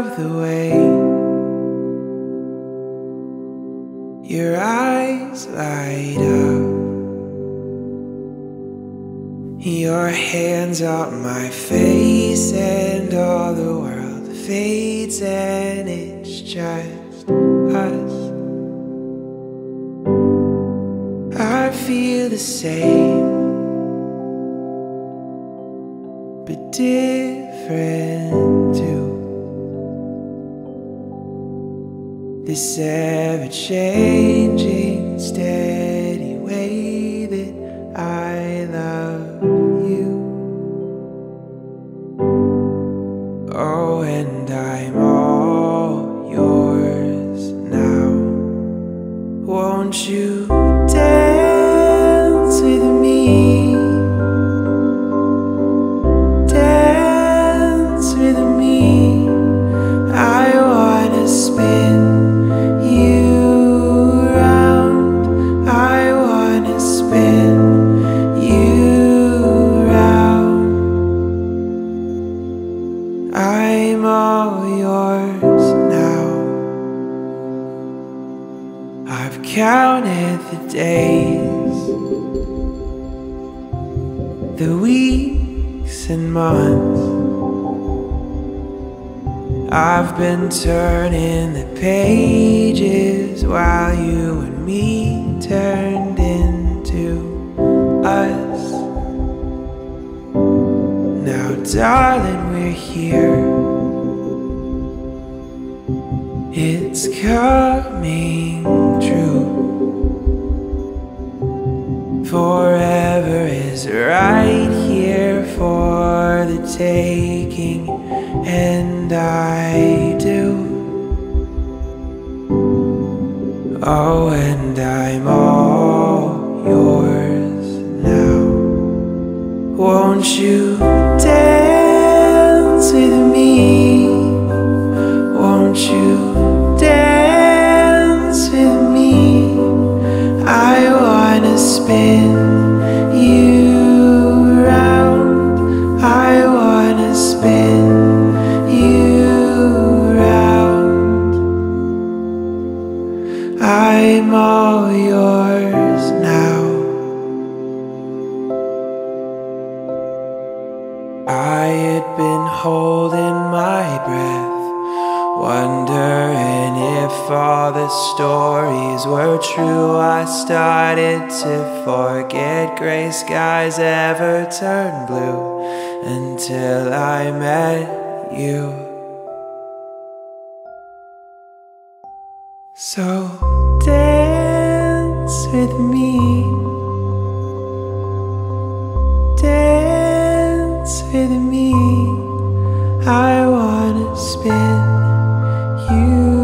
love the way your eyes light up. Your hands on my face, and all the world fades, and it's just us. I feel the same, but different This ever changing, steady I'm all yours now. I've counted the days, the weeks and months. I've been turning the pages while you and me turned into darling, we're here. It's coming true. Forever is right here for the taking, and I do. Oh, and I'm all yours now. Won't you spin you round. I wanna spin you round. I'm all yours now. I had been holding my breath, wondering all the stories were true. I started to forget gray skies ever turn blue until I met you. So dance with me. Dance with me. I wanna spin you